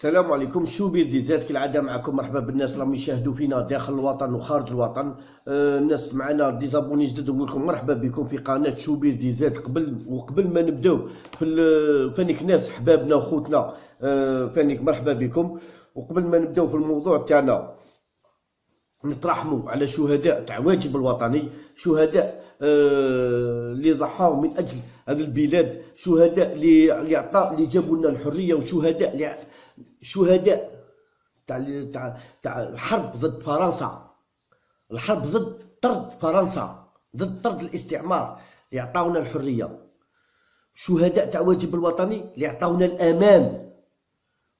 السلام عليكم. دي زاد كالعاده معكم. مرحبا بالناس راهم يشاهدوا فينا داخل الوطن وخارج الوطن. آه الناس معنا ديزابوني جدد نقول لكم مرحبا بكم في قناة دي زاد قبل وقبل ما نبداو في فانيك ناس حبابنا وخوتنا آه فانيك مرحبا بكم. وقبل ما نبداو في الموضوع تاعنا نترحموا على شهداء تاع واجب الوطني شهداء آه اللي ضحاوا من أجل هذه البلاد شهداء اللي عطاء اللي جابوا لنا الحرية وشهداء اللي شهداء تاع تاع تاع الحرب ضد فرنسا. الحرب ضد طرد فرنسا ضد طرد الاستعمار اللي عطاونا الحرية. شهداء تاع واجب الوطني اللي عطاونا الأمان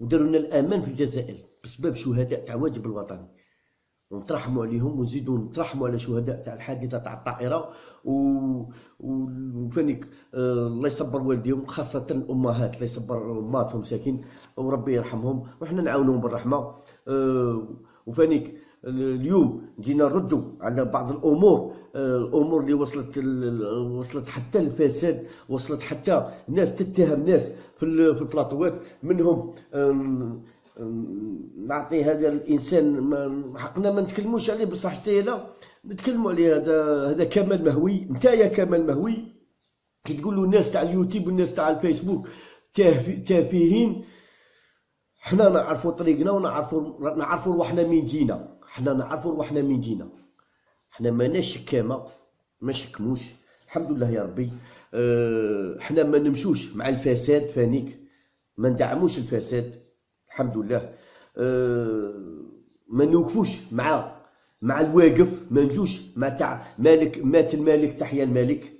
وداروا لنا الأمان في الجزائر بسبب شهداء تاع واجب الوطني. ونترحموا عليهم ونزيدوا نترحموا على شهداء تاع الحادثة تاع الطائرة وفانيك آه الله يصبر والديهم خاصة الامهات الله يصبر أماتهم ساكن وربي يرحمهم وحنا نعاونهم بالرحمة. آه وفانيك اليوم جينا نردوا على بعض الأمور آه الأمور اللي وصلت وصلت حتى الفساد وصلت حتى ناس تتهم ناس في البلاطوات منهم نعطي هذا الإنسان ما حقنا ما نتكلموش عليه بصح لا نتكلموا عليه هذا هذا كمال مهوي. انت يا كمال مهوي. كي تقولوا الناس تاع اليوتيوب والناس تاع الفيسبوك تافهين حنا نعرفوا طريقنا ونعرفوا نعرفوا روحنا مين جينا. حنا نعرفوا روحنا مين جينا. حنا ماناش شكامه ما شكموش الحمد لله يا ربي. أه حنا ما نمشوش مع الفساد فانيك. ما ندعموش الفساد. الحمد لله أه ما نوقفوش مع مع الواقف ما نجوش مع تاع مالك مات الملك تحيا الملك.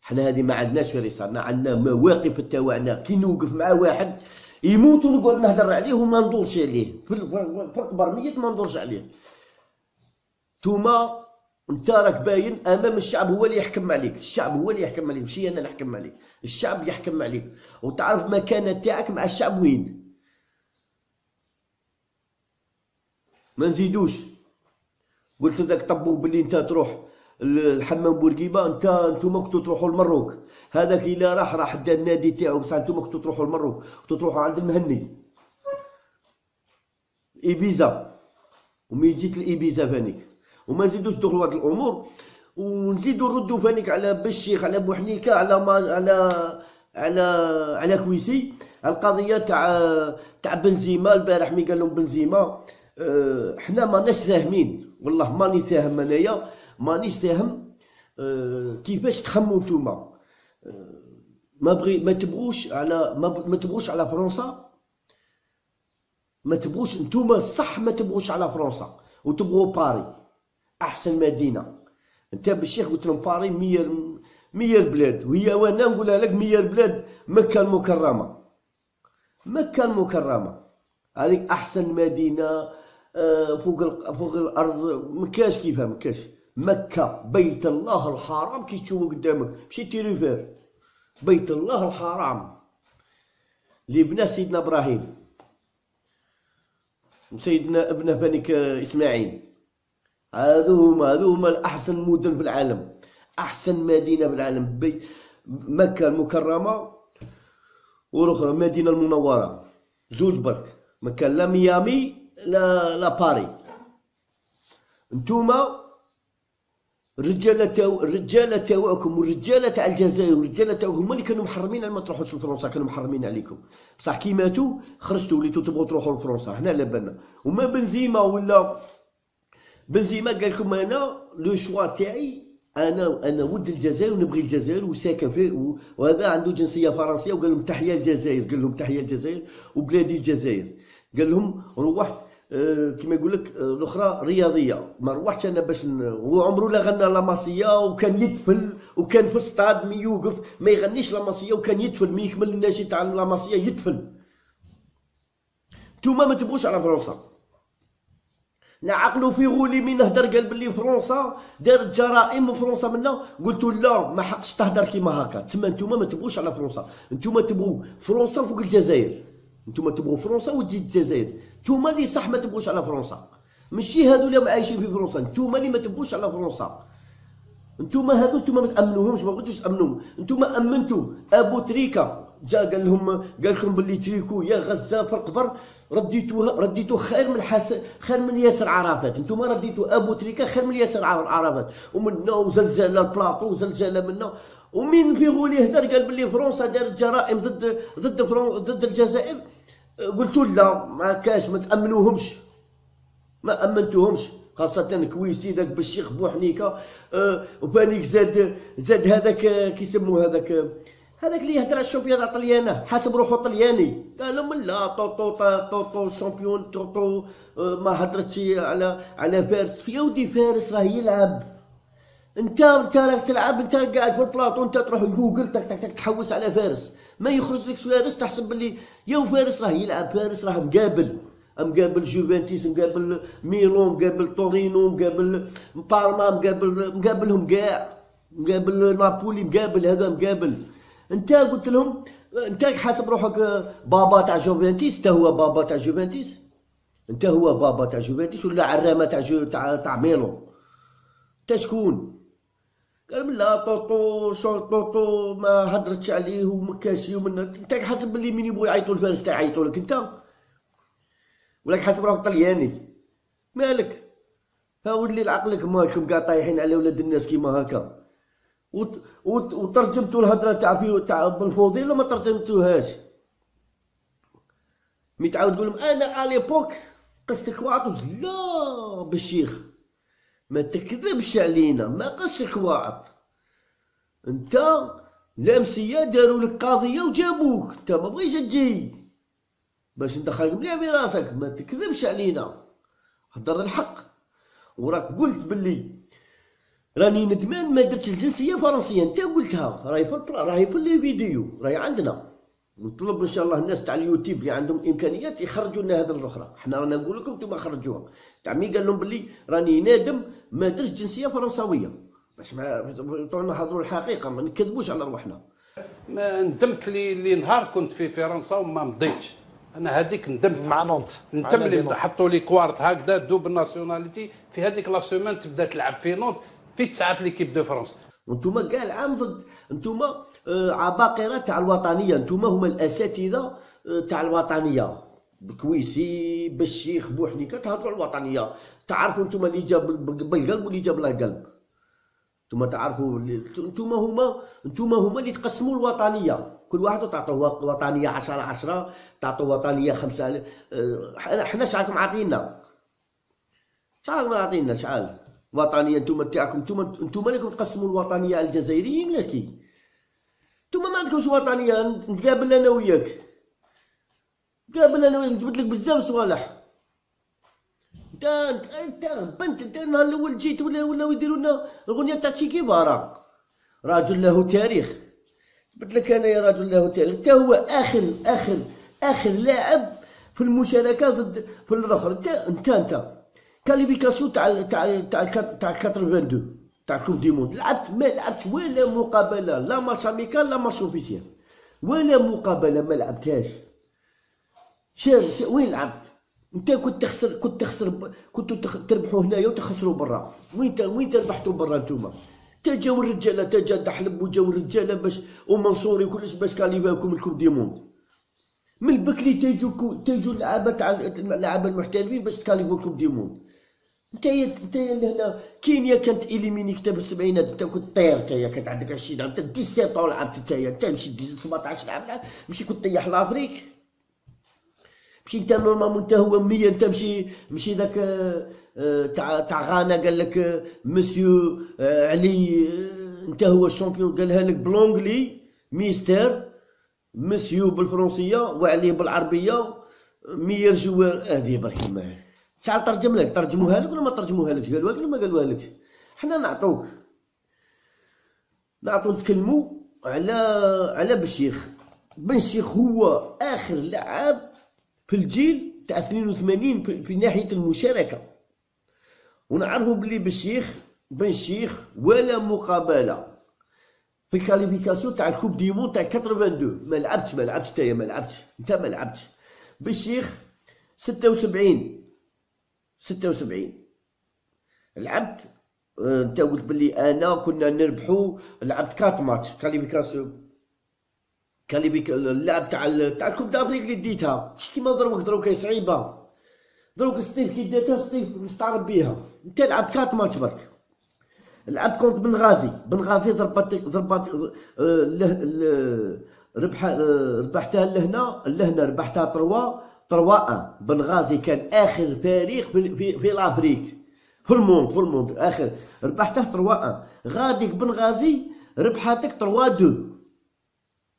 حنا هذه ما عندناش في رسالنا عندنا مواقف تاعنا كي نوقف مع واحد يموت ونقعد نهضر عليه وما ندورش عليه. في القبرنية ما ندورش عليه. توما انت راك باين امام الشعب هو اللي يحكم عليك. الشعب هو اللي يحكم عليك ماشي أنا نحكم عليك. الشعب يحكم عليك. وتعرف مكانة تاعك مع الشعب وين؟ ما نزيدوش. قلت ذاك طبوك باللي انت تروح الحمام بورقيبة انت انتوما كنتو تروحوا لمروك. هذاك إلا راح راح دا النادي تاعو بصح انتوما كنتو تروحوا لمروك. كنتو تروحوا عند المهني. إيبيزا. ومي جيت لإيبيزا فانيك. وما نزيدوش ندخلوا هاد الأمور. ونزيدو نردو فانيك على بالشيخ على بوحنيكه على ما على على على كويسي. القضية تاع تاع بنزيما البارح مي قال لهم بنزيما أه حنا ماناش فاهمين. والله ماني فاهم أنايا مانيش فاهم أه كيفاش تخمو نتوما. أه ما بغي ما تبغوش على ما, ما تبغوش على فرنسا. ما تبغوش نتوما صح ما تبغوش على فرنسا. وتبغوا باري. أحسن مدينة. أنت بالشيخ قلت لهم باري مية مية البلاد. وهي وأنا نقولها لك مية البلاد مكة المكرمة. مكة المكرمة. هذيك أحسن مدينة. فوق فوق الأرض. مكاش كيفها مكاش مكة بيت الله الحرام كي تشوفو قدامك. ماشي تيريفير بيت الله الحرام. اللي بناه سيدنا إبراهيم. وسيدنا ابنه بنك إسماعيل. هذو هما هذو هما الأحسن مدن في العالم. أحسن مدينة في العالم. بيت مكة المكرمة والأخرى المدينة المنورة. مكه لا ميامي لا لا باري نتوما الرجاله تاو الرجاله تاوعكم والرجاله تاع الجزائر والرجاله تاعكم هما اللي كانوا محرمين على ما تروحوش لفرنسا كانوا محرمين عليكم. بصح كي ماتوا خرجتوا وليتوا تبغوا تروحوا لفرنسا. هنا لا بالنا وما بنزيما ولا بنزيما قال لكم أنا لو شوا تاعي أنا أنا ولد الجزائر ونبغي الجزائر وساكن فيه وهذا عنده جنسية فرنسية وقال لهم تحيه الجزائر. قال لهم تحيه الجزائر وبلادي الجزائر. قال لهم روحت كما يقول لك آه الأخرى رياضية. ما روحتش أنا باش وعمره لا غنى لاماسيه وكان يتفل وكان في الستاد مي يوقف ما يغنيش لاماسيه وكان يتفل مي يكمل الناشي تاع لاماسيه يتفل نتوما ما تبغوش على فرنسا. نعقلوا في غولي من نهدر قال بلي فرنسا دارت جرائم فرنسا منا. قلت لا ما حقش تهدر كيما هكا. تما نتوما ما تبغوش على فرنسا. نتوما تبغوا فرنسا فوق الجزائر. نتوما تبغوا فرنسا وتجي الجزائر. نتوما اللي صح ما تبغوش على فرنسا. ماشي هادو اللي عايشين في فرنسا. نتوما اللي ما تبغوش على فرنسا. نتوما هادو نتوما ما تأمنوهمش ما قلتوش تامنوهم نتوما امنتوا أبو تريكة جا قال لهم قال لكم باللي تريكو يا غزة في القبر رديتوها رديتو خير من حسن خير من ياسر عرفات. أنتم رديتو أبو تريكة خير من ياسر عرفات. ومنا وزلزال البلاطو وزلزال منا. ومين في غولي هدر قال باللي فرنسا دارت جرائم ضد ضد ضد الجزائر. قلت لا ما كاش ما تأمنوهمش. ما أمنتوهمش خاصة كويسي ذاك بالشيخ بوحنيكا أه وبانيك زاد زاد هذاك كيسموه هذاك هذاك اللي يهدر على الشامبيون الطليانة حاسب روحو طلياني. قال لهم لا طوطو طوطو شامبيون طوطو أه ما هدرتش على على فارس. يا ودي فارس راه يلعب. انت انت راك تلعب انت قاعد في البلاطو انت تروح جوجل تك تك تك تحوس على فارس. ما يخرج لك فارس تحسب باللي يا فارس راه يلعب فارس راه مقابل. مقابل جوفنتيس مقابل ميلون مقابل تورينو مقابل بارما مقابل مقابلهم كاع. مقابل نابولي مقابل هذا مقابل. انت قلت لهم انت حاسب روحك بابا تاع جوفنتيس انت هو بابا تاع جوفنتيس انت هو بابا تاع جوفنتيس ولا عرامة تاع تاع تاع ميلون؟ انت شكون؟ قال لا طوطو شو طوطو ما هدرتش عليه ومكاشي ومن انت حاسب بلي مين يبغوا يعيطوا الفارس يعيطوا لك انت؟ ولاك حاسب روحك طلياني. مالك؟ ها ولي لعقلك ماكم كاع طايحين على ولاد الناس كيما هكا. وترجمتوا الهضره تاع في تاع بالفضيل ولا ما ترجمتوهاش؟ مي تعاود تقول أنا اليبوك قصتك واعطوش لا بالشيخ ما تكذبش علينا ما قصك واعط انت لامسيه داروا لك قضية وجابوك انت ما بغيش تجي. باش ندخلك مليح في راسك ما تكذبش علينا. هضر الحق. وراك قلت باللي راني ندمان ما درتش الجنسية فرنسية انت قلتها. راهي في راهي في الفيديو راهي عندنا. نطلب إن شاء الله الناس تاع اليوتيوب اللي عندهم إمكانيات يخرجوا لنا هذه الأخرى. حنا رانا نقول لكم أنتم خرجوها. تاع مي قال لهم باللي راني نادم ما درتش جنسية فرنساوية. باش ما نهضروا الحقيقة ما نكذبوش على روحنا. ما ندمت لي نهار كنت في فرنسا وما مضيتش. أنا هذيك ندمت. مع نونت. ندم لي حطوا لي كوارت هكذا دوب الناسيوناليتي في هذيك لا سيمين تبدأ تلعب في نونت. في تسعة في ليكيب دو فرنسا وأنتم كاع العام ضد أنتم آه، عباقرة تاع الوطنية أنتم هما الأساتذة آه، تاع الوطنية. بكويسي بالشيخ بوحنيكه تهضروا على الوطنية. تعرفوا أنتم اللي جاب بالقلب واللي جاب لا قلب. أنتم تعرفوا أنتم هما أنتم هما اللي تقسموا الوطنية. كل واحد تعطوه وطنية 10 10 تعطوا وطنية 5 حنا شحال عاطينا؟ شحال عاطينا؟ شحال؟ وطنية أنتم تاعكم أنتم أنتم اللي تقسموا الوطنية على الجزائريين ولا كي أنتم ما عندكمش وطنية نتقابل أنا وياك. قابل أنا وياك جبت لك بزاف صوالح. انت انت بنت أنت النهار الأول جيت ولا ولاو يديروا لنا الاغنيه تاع تشي كيفارا راجل له تاريخ. قلت لك أنا يا رجل له تاريخ. انت هو اخر اخر اخر لاعب في المشاركة ضد في الأخر. انت انت أنت. qualification تاع تاع تاع تاع 82 تاع Coupe du monde لعبت ما لعبتش ولا مقابلة لا match amical لا match officiel ولا مقابلة ما لعبتهاش. شير وين لعبت؟ انت كنت تخسر كنت تخسر كنتوا تربحوا هنايا وتخسروا برا. وين وين تربحتوا برا نتوما تا جاو الرجاله تا جا دحلب وجاو الرجاله باش ومنصوري وكلش باش كاليفاكم الكوب دي موند. من بكري تيجوا تيجوا اللعابة تاع اللعابة المحترفين باش تكاليفوا الكوب دي موند. انت انت هنا كينيا كانت إليميني كتاب السبعينات انت كنت طير انت كانت عندك 20 عام انت 17 لعبت انت انت مشي 17 عام مشي كنت طيح لأفريك. مشي انت نورمالمون انت هو 100 انت مشي مشي ذاك آه، تاع تاع غانا قال لك آه، مسيو آه، علي انت هو الشامبيون قالها لك بلونجلي ميستر مسيو بالفرنسية وعلي بالعربية مير جوار هذه برك ما شحال ترجم لك ترجموها لك ولا ما ترجموها لك؟ قالوها لك ولا ما قالوها لك؟ حنا نعطوك نعطو نتكلموا على على بشيخ بن شيخ هو آخر لاعب في الجيل تاع 82 في ناحية المشاركة. ونعرفوا بلي بالشيخ بن شيخ ولا مقابلة. في ال qualification تاع ال Coupe du monde تاع 82 ما لعبتش ما لعبتش تايا ما لعبتش. انت ما لعبتش. بالشيخ 76 76 لعبت آه، انت قلت بلي أنا كنا نربحو لعبت كات ماتش كاليفيكاسيون كان بيك اللعب تاع تاع الكوب دافريك اللي ديتها. مش كيما دروك دروك صعيبة. دروك ستيف كي ديتها ستيف مستعرب بيها. انت لعبت كات ماتش برك. لعب كونت بنغازي بنغازي ضربت ضربت آه، ربح آه، ربحتها لهنا لهنا ربحتها تروا. تروا ان بنغازي كان آخر فريق في في, الافريك في الموند في الموند آخر. ربحته تروا ان غاديك بنغازي ربحتك تروا دو.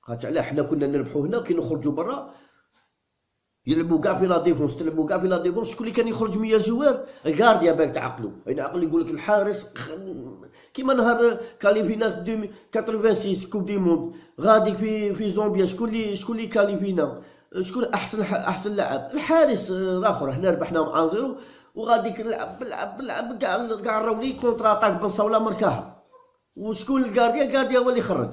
خاطر علاه حنا كنا نربحوا هنا كي نخرجوا برا. يلعبوا كاع في لا ديفونس تلعبوا كاع في لا ديفونس شكون اللي كان يخرج 100 جوار الكارديا باك تعقلوا أين عقل يقول لك الحارس؟ كيما نهار كاليفينا في 86 كوب دي موند. غادي في في زومبيا شكون اللي شكون اللي كاليفينا؟ شكون أحسن أحسن لاعب؟ الحارس آه، الآخر حنا ربحناهم 1 0 وغاديك نلعب بلعب بلعب كاع كاع الراولي كونتر اتاك بن صولا مركاها. وشكون الكارديا الكارديا هو اللي خرج.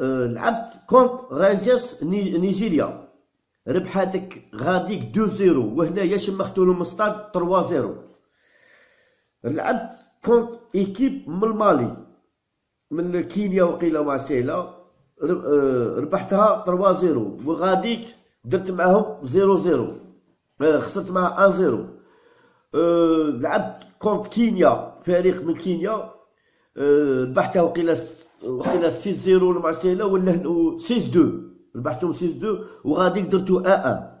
آه، لعبت كونت رانجرز ني- نيجيريا. ربحاتك غاديك 2 0 وهنايا شمختو لهم ستاد 3 0 لعبت كونت إيكيب من المالي من كينيا وقيله مع سيلا. آه، ربحتها 3 0 وغاديك درت معاهم 0 0 آه، خسرت مع 1 0 آه، لعبت contre كينيا فريق من كينيا. آه، ربحتها وقيلة س- وقيلة 6 0 مع سيلا ولا 6 2 ربحتهم 6 2 وغاديك درتو 1 1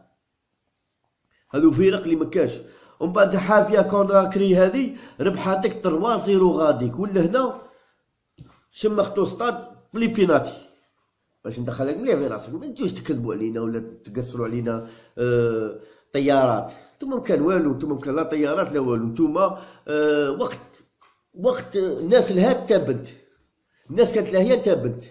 هذو فرق اللي مكاش ومن بعد حافية كوناكري هذه ربحاتك 3 0 غاديك. ولا هنا شمختو ستاد بلي بيناتي. باش ندخلك مليح في راسك ما تجوش تكذبوا علينا ولا تقصروا علينا آه طيارات. أنتم كان والو أنتم كان لا طيارات لا والو أنتم آه وقت وقت الناس الهات تابنت الناس كانت لاهيه تابنت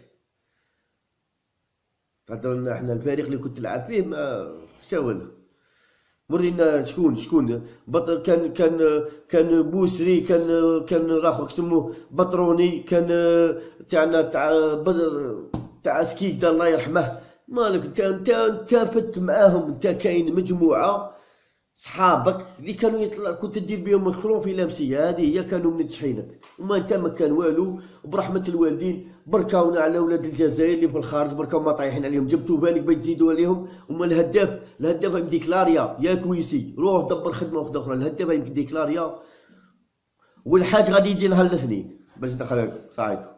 خاطر إحنا الفريق اللي كنت تلعب فيه ما ساونا ورينا شكون شكون؟ بط... كان كان كان بوسري كان كان الآخر سموه بطروني كان تاعنا تاع بدر تاع سكيك الله يرحمه. مالك انت انت انت فت معاهم انت كاين مجموعة صحابك اللي كانوا يطلع كنت دير بهم الخروم في لامسيه هذه هي كانوا من تشحينك وما انت ما كان والو. وبرحمه الوالدين بركاونا على أولاد الجزائر اللي في الخارج بركاو ما طايحين عليهم. جبتوا بالك باش تزيدوا عليهم. وما الهداف الهداف ديكلاريا يا كويسي روح دبر خدمة واحدة أخرى. الهداف ديكلاريا والحاج غادي يجي نهار الاثنين باش ندخلك صعيب